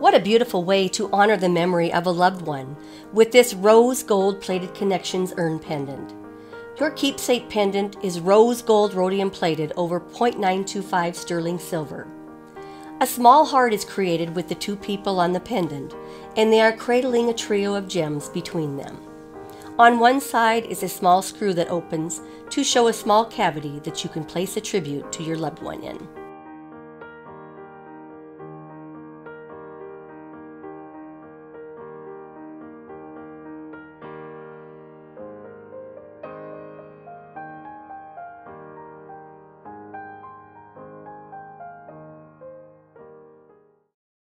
What a beautiful way to honor the memory of a loved one with this rose gold plated connections urn pendant. Your keepsake pendant is rose gold rhodium plated over 0.925 sterling silver. A small heart is created with the two people on the pendant, and they are cradling a trio of gems between them. On one side is a small screw that opens to show a small cavity that you can place a tribute to your loved one in.